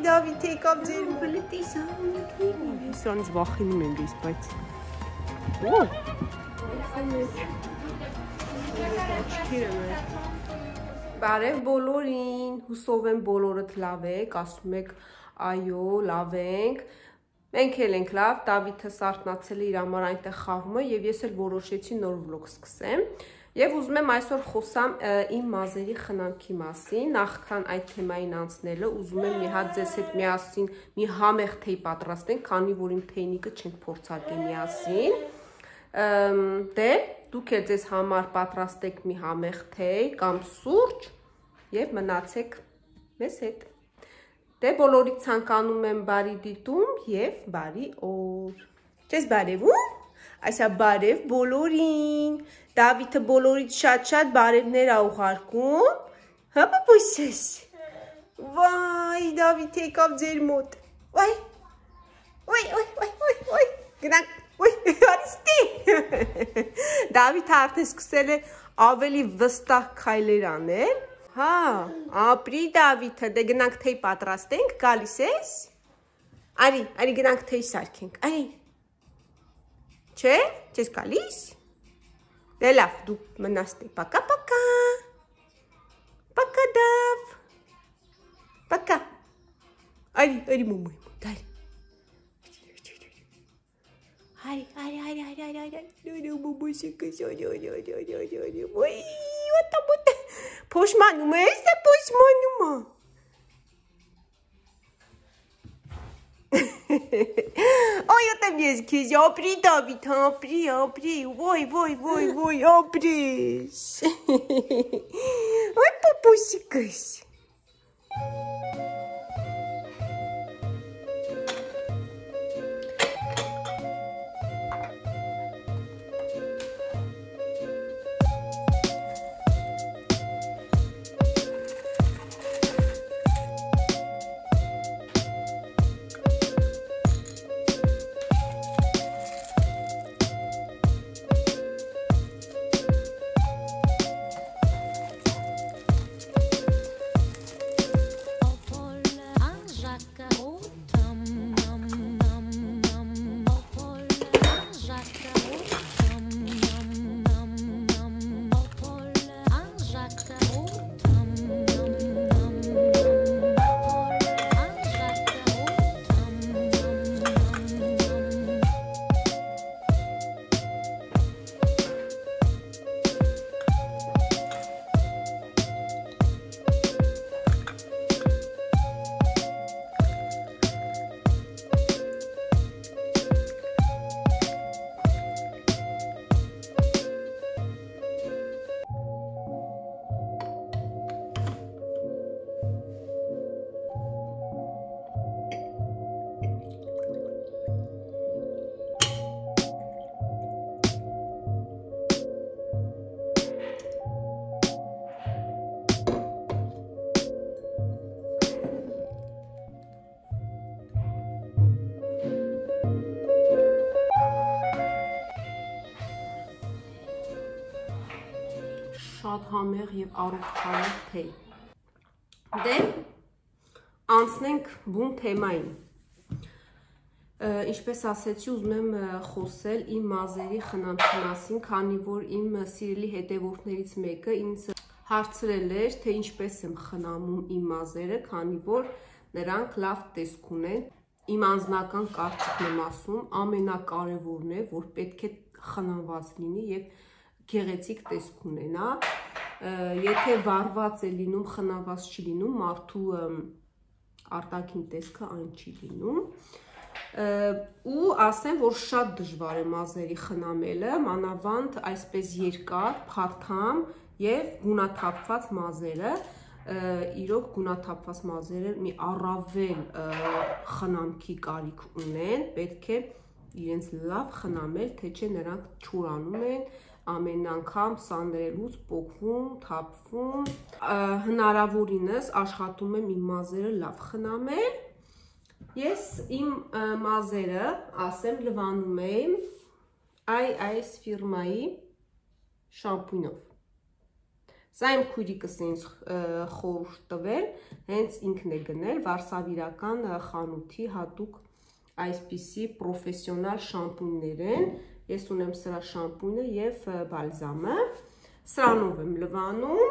Դավիթ եկավ ձեր Բլը տեսա, ունի Սրանից վախենում եմ ես, բայց Օ! Բարև բոլորին, հուսով եմ բոլորդ լավ եք, ասում եք այո, լավ ենք։ Մենք էլ ենք լավ, Դավիթը սարտնացել է իր համար այնտեղ խաղում է եւ ես էլ որոշեցի նոր վլոգ սկսեմ։ Եվ ուզում եմ այսօր խոսամ իմ մազերի խնամքի մասին, նախքան այդ թեմային անցնելը, ուզում եմ մի հատ ձեզ հետ միասին մի համեղ թեյ պատրաստենք, քանի որ իմ թեյնիկը չենք փորձարկել միասին։ Դե դուք էլ ձեզ համար պատրաստեք մի համեղ թեյ կամ սուրճ եւ մնացեք մեզ հետ։ Դե բոլորի ցանկանում եմ բարի դիտում եւ բարի օր։ Չես բարևում։ Այսա բարև բոլորին։ Դավիթը բոլորից շատ-շատ բարևներ ա ուղարկում։ Հա բույսես։ Վայ, Դավիթ եկավ ձեր մոտ։ Վայ։ Ոյ, ոյ, ոյ, ոյ, ոյ։ Գնանք։ Ոյ, արիստի։ Դավիթը արդեն սկսել է ավելի վստահ քայլեր անել։ Հա, ապրի Դավիթը, դե գնանք թեյ պատրաստենք, գալիս ես։ Արի, արի գնանք թեյ սարքենք։ Արի։ Չէ, չես գալիս։ Դե լավ, դու մնաս տե։ Պակա, պակա։ Պակա դավ։ Պակա։ Արի, արի մոմոյ, դարի։ Արի, արի, արի, արի, արի, արի, արի, մոմոսը կսորի, արի, արի, արի, արի, արի, ոյ, վատա բոտը, պոշմանում ես, է պոշմանում Oi, eu também esqueci. Opri, Dobby, opri, tá, opri. Oi, oi, oi, oi, opri. Oi, papo, papucicas. Համեղ եւ առողջարար թեյ։ Դե անցնենք բուն թեմային։ Ինչպես ասեցի, ուզում եմ խոսել իմ մազերի խնամքի մասին, քանի որ իմ սիրելի հետևորդներից մեկը ինձ հարցրել էր, թե ինչպես եմ խնամում իմ մազերը, քանի որ նրանք լավ տեսք ունեն։ Իմ անձնական կարծիքն եմ ասում, ամենակարևորն է, որ պետք է խնամված լինի եւ գեղեցիկ տեսք ունենա, եթե վարված է լինում, խնաված չի լինում, մարդու արտաքին տեսքը այն չի լինում ու ասեմ, որ շատ դժվար է մազերի խնամելը, մանավանդ այսպես երկար, փարթամ եւ գունաթափված մազերը, իրոք գունաթափված մազերը մի առավել խնամքի կարիք ունեն, պետք է իրենց լավ խնամել, թե չէ նրանք չուրանում են, ամեն անգամ սանրելուց փոկվում, թափվում։ Հնարավորինս աշխատում եմ իմ մազերը լավ խնամել։ Ես իմ մազերը, ասեմ, լվանում եմ այ այս ֆիրմայի շամպունով։ Սա իմ քույրիկս ինձ խորհուրդ տվել, հենց ինքն է գնել Վարշավիրական խանութի հատուկ այսպիսի պրոֆեսիոնալ շամպուններ են։ Ես ունեմ սրա շամպունը եւ բալզամը։ Սրանով եմ լվանում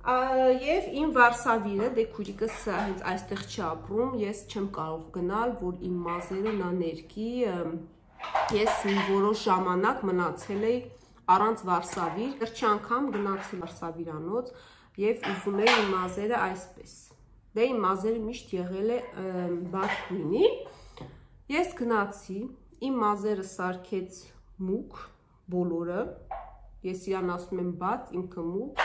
Եվ իմ Վարշավիրը, դե քուրիկս հենց այստեղ չի ապրում, ես չեմ կարող գնալ, որ իմ մազերը նա ներքի։ Ես որոշ ժամանակ մնացել էի առանց Վարշավիր, վերջի անգամ գնացել Վարշավիրանոց եւ ուզում էի իմ մազերը այսպես։ Դե իմ մազերը միշտ եղել է բաց գույնի։ Ես գնացի, իմ մազերը սարքեց մուկ բոլորը։ Ես իրան ասում եմ բաց, ինքը մուկ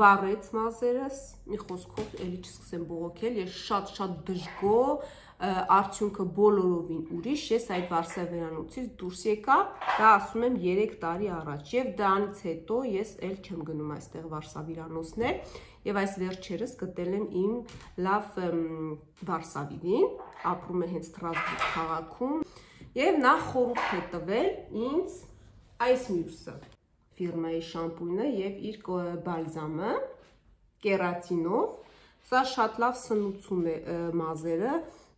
վառեց մազերս, մի խոսքով էլի չսկսեմ բողոքել, ես շատ-շատ դժգո, արդյունքը բոլորովին ուրիշ, ես այդ վարսավերանոցից դուրս եկա, դա ասում եմ 3 տարի առաջ եւ դրանից հետո ես էլ չեմ գնում այստեղ վարսավիրանոցներ եւ այս վերջերս գտել եմ իմ լավ վարսավիրին, ապրում է հենց Ստրասբուրգ քաղաքում եւ նա խորհուրդ է տվել ինձ այս մյուսը. Ֆիրմայի շամպույնը եւ իր բալզամը կերատինով։ Սա շատ լավ սնուցում է մազերը,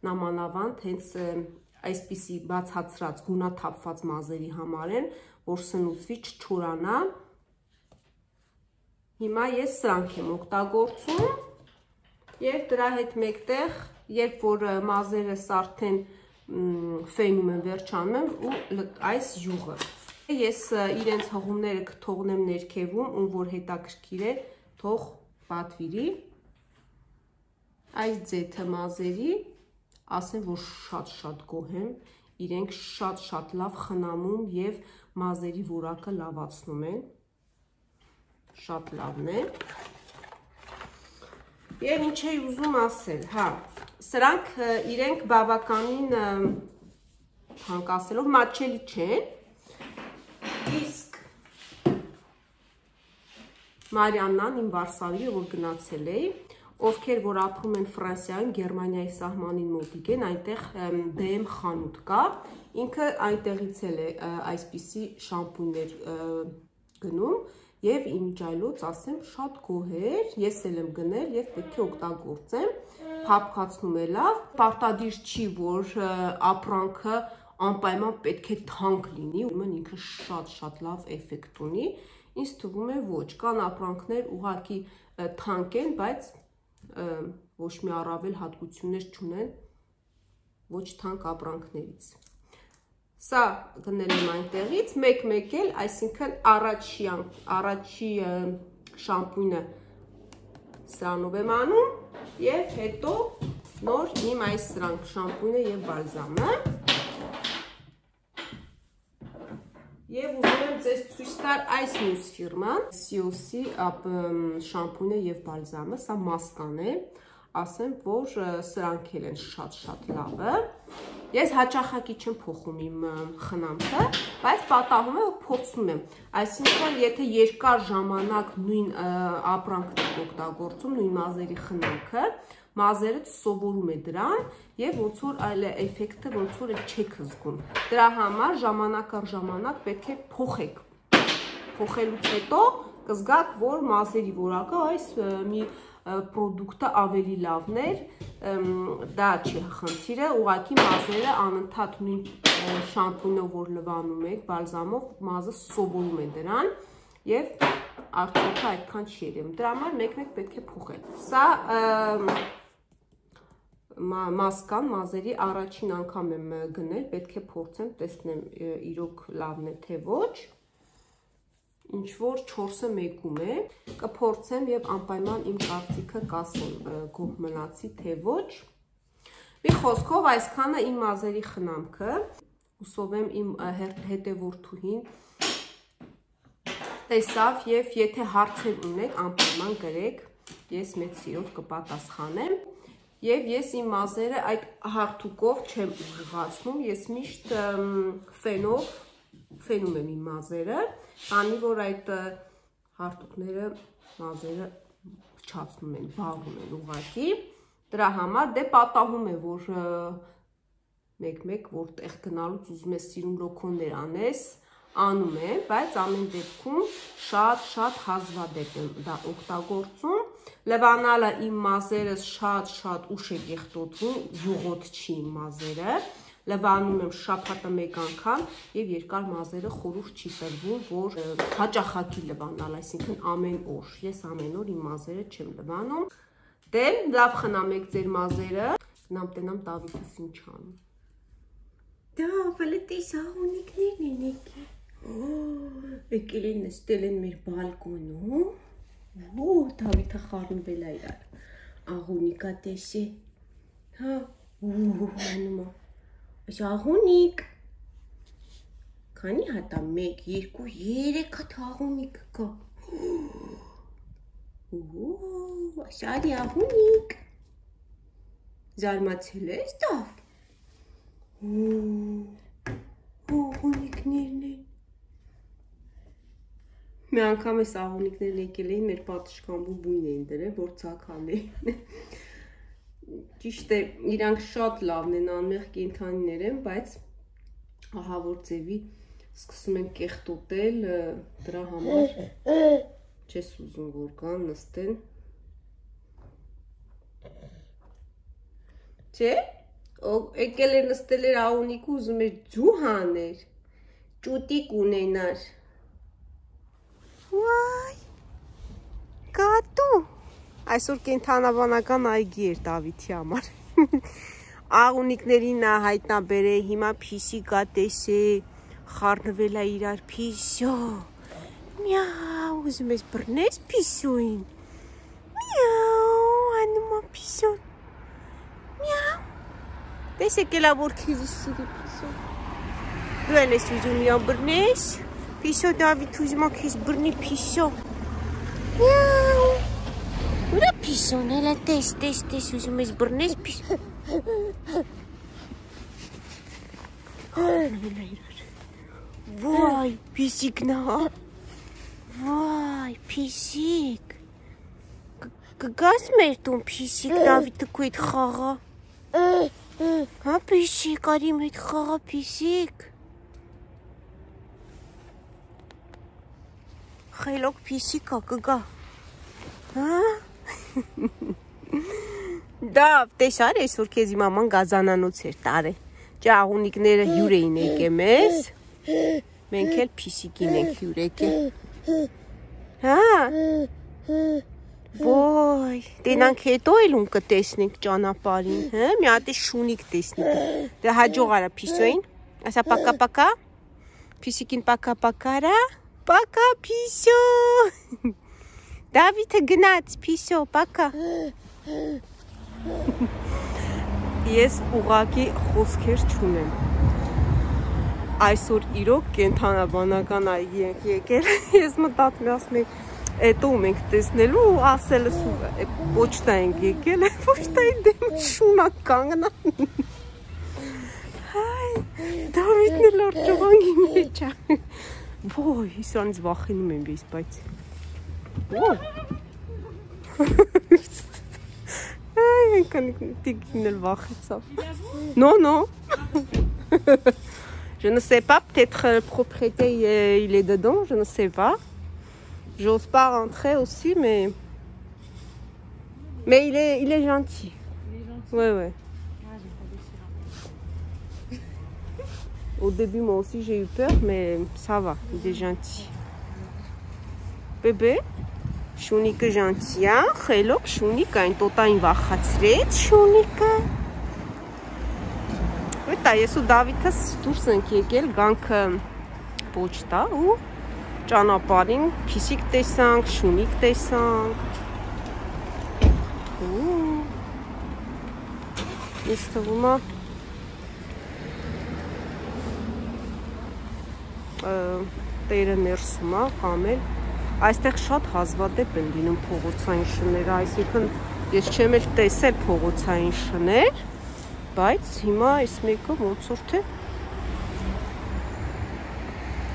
նամանավանդ հենց այսպիսի բացածրած գունաթափված մազերի համար են, որ սնուցվի չչորանա։ Հիմա ես սրանք եմ օգտագործում եւ դրա հետ մեկտեղ, երբ որ մազերս արդեն ֆենում եմ վերջանում եմ ու այս յուղը Ես իրենց հղումները կթողնեմ ներքևում, ում որ հետաքրքիր է, թող պատվիրի։ Այս ձեթը մազերի, ասեմ, որ շատ-շատ գոհ եմ, իրենք շատ-շատ լավ խնամում եւ մազերի որակը լավացնում են։ Շատ լավն է։ Եվ ինչ էի ուզում ասել, հա, սրանք իրենք բավականին հանկասելով մատչելի չեն, Իսկ Մարիաննան իմ Վարշավի, որ գնացել էի, ովքեր որ ապրում են Ֆրանսիայում, Գերմանիայի սահմանին մոտիկ են, այնտեղ DM խանութ կա, ինքը այնտեղից էլ է այսպիսի շամպուններ գնում եւ իմիջայլոց ասեմ շատ գոհեր, ես էլ եմ գնել եւ պետք է օգտագործեմ, փափկացնում է լավ, պարտադիր չի որ ապրանքը անպայման պետք է թանկ լինի, ուրեմն ինքը շատ-շատ լավ էֆեկտ ունի։ Ինձ թվում է ոչ, կան ապրանքներ ուղակի թանկ են, բայց ոչ մի առավել հատկություններ չունեն ոչ թանկ ապրանքներից։ Սա գնել եմ այնտեղից, մեկ-մեկ էլ, այսինքն առաջի առաջի շամպույնը սրանով եմ անում եւ հետո նոր իմ այս սրանք շամպույնը եւ բալզամը Եվ ուզում եմ ձեզ ցույց տալ այս մյուս ֆիրման, Sios-ի շամպունը եւ բալզամը, սա մասկան է, ասեմ, որ սրանք էլ են շատ-շատ լավը։ Ես հաճախակի չեմ փոխում իմ խնամքը, բայց պատահում է ու փորձում եմ։ Այսինքն, եթե երկար ժամանակ նույն ապրանքն օգտագործում, նույն մազերի խնամքը, մազերդ սովորում է դրան եւ ոնց որ այլ էֆեկտը ոնց որ չեք զգում։ Դրա համար ժամանակ առ ժամանակ պետք է փոխեք։ Փոխելուց հետո կզգաք, որ մազերի որակը այս մի պրոդուկտը ավելի լավն էր, դա չի խնդիրը, ուղղակի մազերը անընդհատ նույն շամպունով որ լվանում եք, բալզամով, մազը սովորում է դրան եւ արդյունքը այդքան չի երևում։ Դրա համար մեկ-մեկ պետք է փոխել։ Սա մասկան մազերի առաջին անգամ եմ գնել, պետք է փորձեմ, տեսնեմ իրոք լավն է թե ոչ։ Ինչ որ 4-ը մեկում է, կփորձեմ եւ անպայման իմ կարծիքը կասեմ գոհ մնացի թե ոչ։ Մի խոսքով այսքանը իմ մազերի խնամքը, ուսով եմ իմ հետևորդուհին տեսավ եւ եթե հարցեր ունեք, անպայման գրեք, ես մեծ սիրով կպատասխանեմ եւ ես իմ մազերը այդ հարթուկով չեմ ուղղացնում, ես միշտ ֆենով ֆենում եմ իմ մազերը, քանի որ այդ հարթուկները մազերը փչացնում են, վառում են ուղակի։ Դրա համար դե պատահում է, որ մեկ-մեկ որտեղ գնալուց ուզում ես սիրուն լոքոններ անես, անում է, բայց ամեն դեպքում շատ-շատ հազվադեպ եմ դա օգտագործում։ Լևանալը իմ մազերս շատ-շատ ուշ է կեղտոտվում, յուղոտ չի իմ մազերը։ Լվանում եմ շաբաթը մեկ անգամ եւ երկար մազերը խորուրդ չի տրվում, որ հաճախակի լվանալ, այսինքն ամեն օր։ Ես ամեն օր իմ մազերը չեմ լվանում։ Դե լավ խնամեք ձեր մազերը։ Գնամ տենամ Դավիթս ինչ անում։ Դա վլտի սահունիկներն են եկել։ Եկել են նստել են մեր բալկոնում։ Ո, Դավիթը խառնվել է իրար։ Աղունիկա տեսի։ Հա, ու անում է։ Աղունիկ։ Քանի հատ է 1 2 3 հատ աղունիկ կա։ Ու, շարի աղունիկ։ Զարմացել ես դավ։ Ու, աղունիկներն են։ Մի անգամ էս աղունիկներն եկել էին մեր պատշկամբու բույն էին դրել, որ ցակալ էին։ Ճիշտ է, իրանք շատ լավն են, անմեղ կենթանիներ են, բայց ահա որ ձևի սկսում են կեղտոտել, դրա համար չես ուզում որ կան նստեն։ Չէ՞։ Եկել էր նստել էր աունիկ ու ուզում էր ջու հաներ։ Ճուտիկ ունենար։ Վայ։ Կատու Այսօր կենթանաբանական այգի էր Դավիթի համար։ Աղունիկներին նա հայտնաբերե, հիմա փիսի կա տեսե, խառնվել է իրար փիսո։ Միաու, ուզում ես բռնես փիսոին։ Միաու, անում է փիսոն։ Միաու։ Տեսեք էլա որ քիզի սիրի փիսո։ Դու էլ ես ուզում միան բռնես։ Փիսո Դավիթ ուզում է քեզ բռնի փիսո։ Միաու։ Ուրա պիսոն էլա տես, տես, տես, ուզում ես բռնես պիսոն։ Հոն իրար։ Վայ, պիսիկն է։ Վայ, պիսիկ։ Կգաս մեր տուն պիսիկ, Դավիթը քո հետ խաղա։ Հա պիսիկ, արի մեր խաղա պիսիկ։ Խելոք պիսիկա կգա։ Հա։ Դավ, տեսար այսօր քեզի մաման գազանանոց էր տարե։ Ճաղունիկները հյուր էին եկել մեզ։ Մենք էլ փիսիկին ենք հյուր եկել։ Հա։ Ոյ, տենանք հետո էլ ում կտեսնենք ճանապարհին, հա, մի հատ է շունիկ տեսնենք։ Դե հաջող արա փիսոին։ Ասա պակա-պակա։ Փիսիկին պակա-պակարա։ Պակա փիսո։ Դավիթը գնաց, փիսո, պակա։ Ես ուղակի խոսքեր չունեմ։ Այսօր իրոք կենթանաբանական այգի ենք եկել։ Ես մտածում եմ, ասում եմ, էտո մենք տեսնելու ու ասելս ու պոչտա ենք եկել, պոչտայի դեմ շունակ կանգնա։ Հայ, Դավիթն էլ արջողանգի մեջ է։ Ոյ, իսանից վախենում եմ ես, բայց Non, non. je ne sais pas, peut-être le propriétaire il est dedans, je ne sais pas. J'ose pas rentrer aussi, mais. Mais il est, il est gentil. Il est gentil. Ouais, ouais. Au début, moi aussi, j'ai eu peur, mais ça va, il est gentil. Bébé Շունիկը ժանցիա, խելոք շունիկը այն տոտային վախացրեց շունիկը։ Հետա ես ու Դավիթս դուրս ենք եկել գանքը պոչտա ու ճանապարհին փիսիկ տեսանք, շունիկ տեսանք։ Ու Ես թվում է տերը ներսում է, կամել Այստեղ շատ հազվադեպ են լինում փողոցային շները, այսինքն ես չեմ էլ տեսել փողոցային շներ, բայց հիմա այս մեկը ոնց որ թե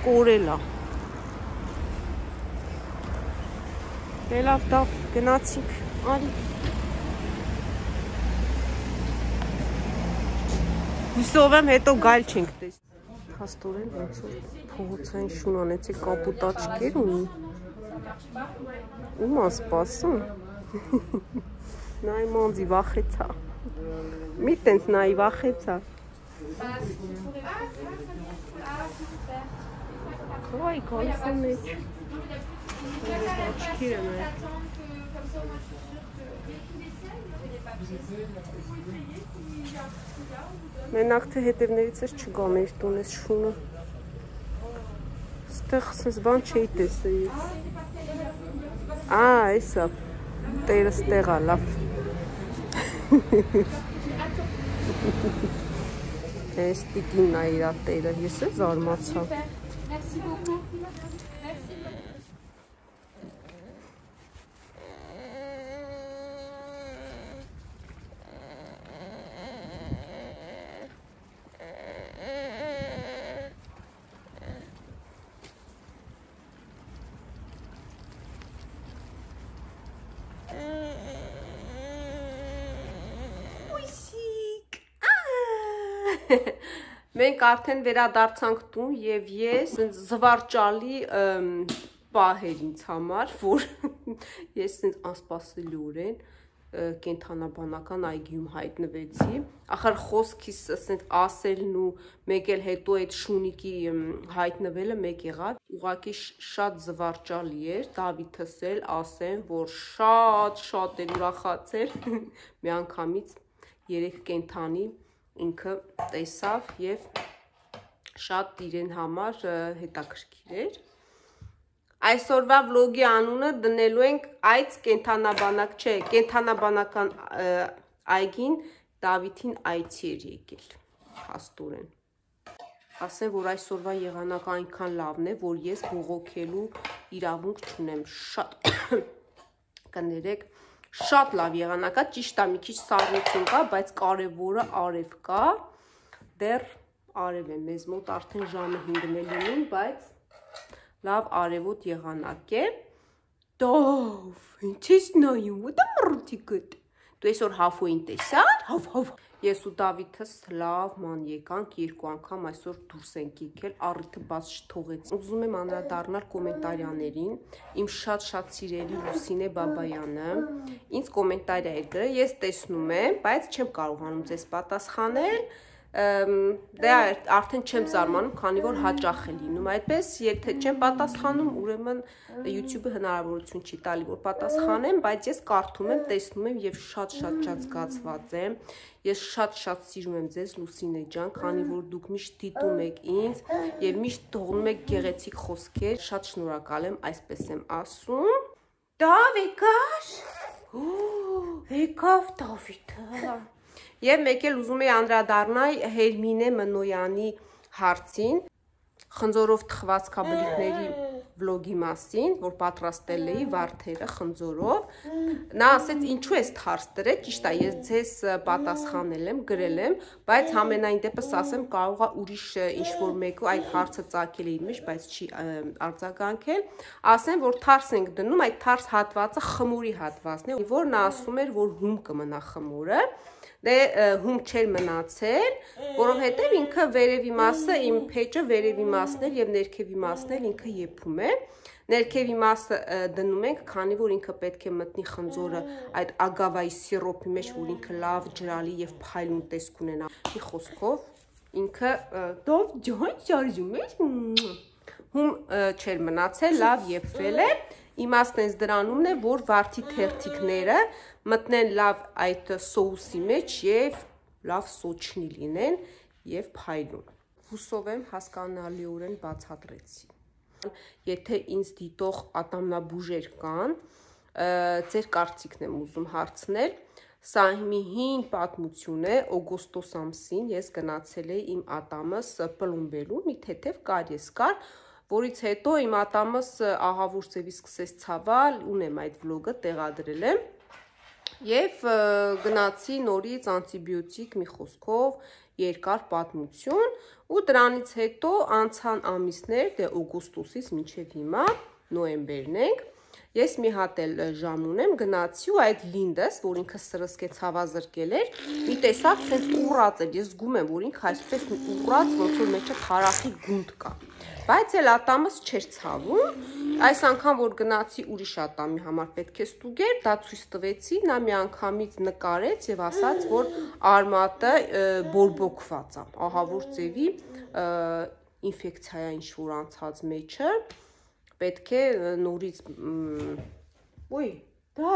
կորել է։ Դե լավ, դա գնացինք, արի։ Հուսով եմ հետո գալ չենք տես։ փաստորեն ոնց որ փողոցային շուն անեցի կապուտաչկեր ունի։ Ում ա սպասում։ Նայ մանձի վախեցա։ Մի տենց նայ վախեցա։ Քայ, կալսում մեջ։ Աչքերը մեր։ Մենակ թե հետևներից էս չգա մեր տուն էս շունը։ Ստեղ սենց բան չէի տեսեի։ Ա, էսա։ Տերը ստեղ ա, լավ։ Այս տիկինն ա իրա տերը, ես է զարմացա։ Merci beaucoup. Merci. Պույսիկ։ Մենք արդեն վերադարձանք տուն եւ ես զվարճալի պահ էր ինձ համար, որ ես ինձ անսպասելիորեն կենթանաբանական այգիում հայտնվեցի։ Ախր խոսքիս ասենք ասելն ու մեկ էլ հետո այդ շունիկի հայտնվելը մեկ եղավ։ Ուղղակի շատ զվարճալի էր Դավիթս էլ ասեն, որ շատ շատ էր ուրախացել միանգամից երեք կենթանի ինքը տեսավ եւ շատ իրեն համար հետաքրքիր էր։ Այսօրվա վլոգի անունը դնելու ենք այց կենթանաբանակ, չէ, կենթանաբանական այգին Դավիթին այցի էր եկել, հաստորեն։ Ասեմ, որ այսօրվա եղանակը այնքան լավն է, որ ես բողոքելու իրավունք չունեմ, շատ կներեք, շատ լավ եղանակա, ճիշտ է, մի քիչ սառնություն կա, բայց կարևորը արև կա, դեռ արև է, մեզ մոտ արդեն ժամը 5-ն է լինում, բայց լավ արևոտ եղանակ է։ Դով, ինչ ես նայում, am ruticut։ Դու այսօր հաֆոին տեսար։ Հավ, հավ։ Ես ու Դավիթս լավ ման եկանք երկու անգամ այսօր դուրս ենք եկել, առիթը բաց չթողեց։ Ուզում եմ անդրադառնալ կոմենտարիաներին։ Իմ շատ-շատ սիրելի Լուսինե Բաբայանը ինձ կոմենտարիա էր գրել, ես տեսնում եմ, բայց չեմ կարողանում ձեզ պատասխանել դե արդեն չեմ զարմանում, քանի որ հաճախ է լինում այդպես, եթե չեմ պատասխանում, ուրեմն YouTube-ը հնարավորություն չի տալի, որ պատասխանեմ, բայց ես կարդում եմ, տեսնում եմ եւ շատ-շատ շատ զգացված եմ։ Ես շատ-շատ սիրում եմ ձեզ Լուսինե ջան, քանի որ դուք միշտ դիտում եք ինձ եւ միշտ թողնում եք գեղեցիկ խոսքեր։ Շատ շնորհակալ եմ, այսպես եմ ասում։ Դավիկար։ Օ, եկավ Դավիթը։ Եվ մեկ էլ ուզում եի անդրադառնալ Հերմինե Մնոյանի հարցին, խնձորով թխված կաբլիկների վլոգի մասին, որ պատրաստել էի վարդերը խնձորով։ Նա ասեց, ինչու ես թարս դրել, ճիշտ է, ես ձեզ պատասխանել եմ, գրել եմ, բայց համենայն դեպս ասեմ, կարող է ուրիշ ինչ որ մեկը այդ հարցը ծագել իր մեջ, բայց չի արձագանքել։ Ասեմ, որ թարս ենք դնում, այդ թարս հատվածը խմուրի հատվածն է, որ նա ասում էր, որ հում կմնա խմուրը դե հում չէր մնացել, որովհետև ինքը վերևի մասը, իմ փեճը վերևի մասն էր եւ ներքևի մասն էլ ինքը եփում է։ Ներքևի մասը դնում ենք, քանի որ ինքը պետք է մտնի խնձորը այդ ագավայի սիրոպի մեջ, որ ինքը լավ ջրալի եւ փայլուն տեսք ունենա։ Մի խոսքով ինքը դով ջոն շարժում է։ Հում չէր մնացել, լավ եփվել է։ Իմաստն էս դրանումն է, որ վարդի թերթիկները մտնեն լավ այդ սոուսի մեջ եւ լավ սոչնի լինեն եւ փայլուն։ Հուսով եմ հասկանալիորեն բացատրեցի։ Եթե ինձ դիտող ատամնաբուժեր կան, ձեր կարծիքն եմ ուզում հարցնել։ Սա մի հին պատմություն է, օգոստոս ամսին ես գնացել էի իմ ատամս պլումբելու, մի թեթև կարիես կար, որից հետո իմ ատամս ահավոր ձևի սկսեց ցավալ, ունեմ այդ վլոգը տեղադրել եմ Եվ գնացի նորից անտիբիոտիկ մի խոսքով երկար պատմություն ու դրանից հետո անցան ամիսներ, դե օգոստոսից մինչև հիմա նոեմբերն ենք, Ես մի հատ էլ ժամ ունեմ, գնացի ու այդ լինդս, որ ինքը սրսկեց հավազրկել էր, մի տեսակ sense ուռած էր։ Ես զգում եմ, որ ինքը այսպես ուռած, ոնց որ մեջը թարախի գունդ կա։ Բայց էլ ատամս չէր ցավում։ Այս անգամ որ գնացի ուրիշ ատամի համար պետք է ստուգեր, դա ցույց տվեցի, նա մի անգամից նկարեց եւ ասաց, որ արմատը բորբոքված է, ահա որ ծեվի ինֆեկցիա ինչ որ անցած մեջը պետք է նորից ոյ դա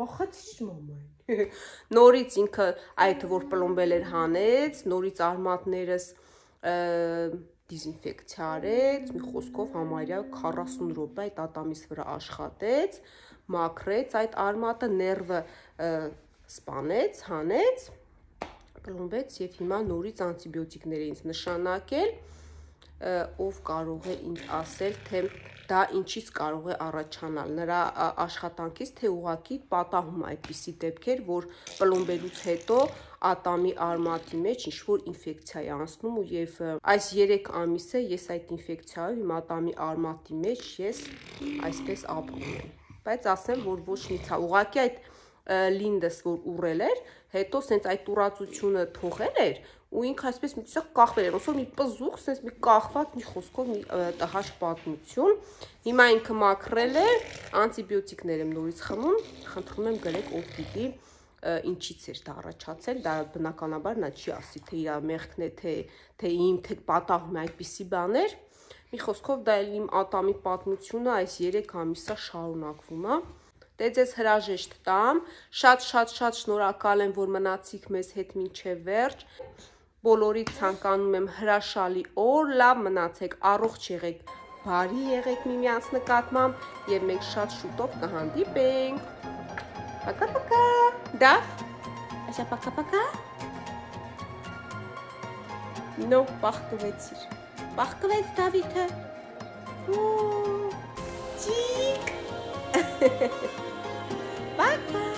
վախեցի մամային նորից ինքը այդ որ պլոմբել էր հանեց նորից արմատներս դիզինֆեկցիա արեց մի խոսքով համարյա 40 րոպե այդ ատամիս վրա աշխատեց մաքրեց այդ արմատը ներվը սպանեց հանեց պլոմբեց եւ հիմա նորից անտիբիոտիկներ ինձ նշանակել ով կարող է ինձ ասել թե դա ինչից կարող է առաջանալ նրա աշխատանքից թե ուղակի պատահում այդպիսի դեպքեր որ պլոմբելուց հետո ատամի արմատի մեջ ինչ որ ինֆեկցիա է անցնում ու եւ այս 3 ամիսը ես այդ ինֆեկցիայով իմ ատամի արմատի մեջ ես այսպես ապրում եմ բայց ասեմ որ ոչ մի ցա ուղակի այդ լինդս որ ուռել էր հետո սենց այդ տուրացությունը թողել էր ու ինքը այսպես մի ցած կախվել էր, ոնց որ մի պզուղ, sense մի կախված մի խոսքով մի տհաճ պատմություն։ Հիմա ինքը մաքրել է, անտիբիոտիկներ եմ նորից խմում, խնդրում եմ գրեք ով գիտի ինչից էր դա առաջացել, դա բնականաբար նա չի ասի թե իր մեղքն է, թե թե իմ թե պատահում է այդպիսի բաներ։ Մի խոսքով դա էլ իմ ատամի պատմությունը այս 3 ամիսա շարունակվում է դե ձեզ հրաժեշտ տամ, շատ-շատ-շատ շնորհակալ եմ, որ մնացիք մեզ հետ մինչև վերջ բոլորի ցանկանում եմ հրաշալի օր, լավ մնացեք, առողջ եղեք, բարի եղեք միմյանց նկատմամբ եւ մենք շատ շուտով կհանդիպենք։ Пока-пока։ Да? Այսա пока-пока։ No, բախկվեցիր։ Բախկվեց Դավիթը։ Ու Ճիկ։ Пока։